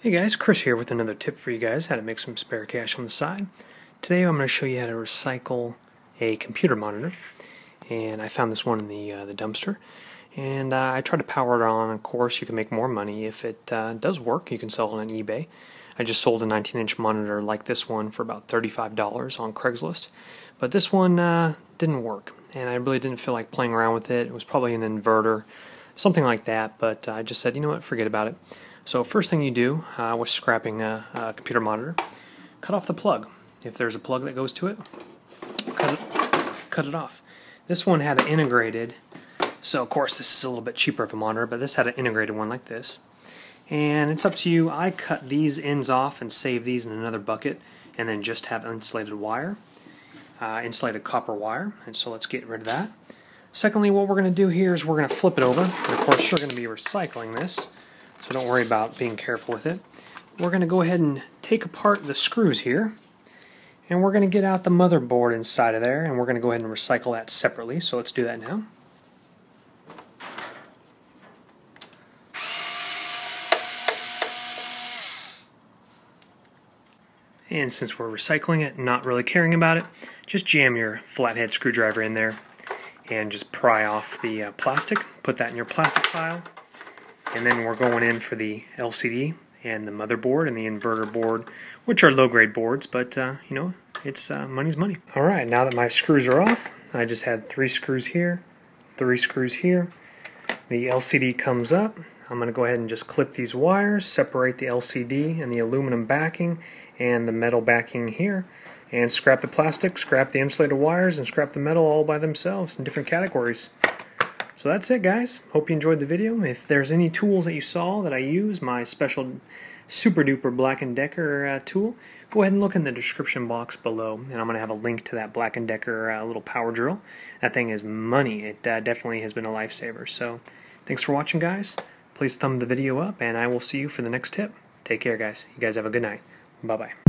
Hey guys, Chris here with another tip for you guys how to make some spare cash on the side. Today I'm going to show you how to recycle a computer monitor and I found this one in the, uh, the dumpster and uh, I tried to power it on. Of course you can make more money if it uh, does work. You can sell it on eBay. I just sold a 19 inch monitor like this one for about $35 on Craigslist but this one uh, didn't work and I really didn't feel like playing around with it. It was probably an inverter, something like that but I just said you know what forget about it. So first thing you do uh, with scrapping a, a, computer monitor, cut off the plug. If there's a plug that goes to it, cut it, cut it off. This one had an integrated, so of course this is a little bit cheaper of a monitor, but this had an integrated one like this. And it's up to you. I cut these ends off and save these in another bucket and then just have insulated wire, uh, insulated copper wire. And so let's get rid of that. Secondly, what we're going to do here is we're going to flip it over. And of course, you're going to be recycling this so don't worry about being careful with it. We're going to go ahead and take apart the screws here, and we're going to get out the motherboard inside of there, and we're going to go ahead and recycle that separately, so let's do that now. And since we're recycling it, not really caring about it, just jam your flathead screwdriver in there and just pry off the uh, plastic. Put that in your plastic file and then we're going in for the LCD and the motherboard and the inverter board, which are low-grade boards, but uh, you know, it's uh, money's money. All right, now that my screws are off, I just had three screws here, three screws here. The LCD comes up. I'm going to go ahead and just clip these wires, separate the LCD and the aluminum backing and the metal backing here, and scrap the plastic, scrap the insulated wires, and scrap the metal all by themselves in different categories. So that's it guys. Hope you enjoyed the video. If there's any tools that you saw that I use, my special super duper Black & Decker uh, tool, go ahead and look in the description box below and I'm going to have a link to that Black & Decker uh, little power drill. That thing is money. It uh, definitely has been a lifesaver. So thanks for watching guys. Please thumb the video up and I will see you for the next tip. Take care guys. You guys have a good night. Bye bye.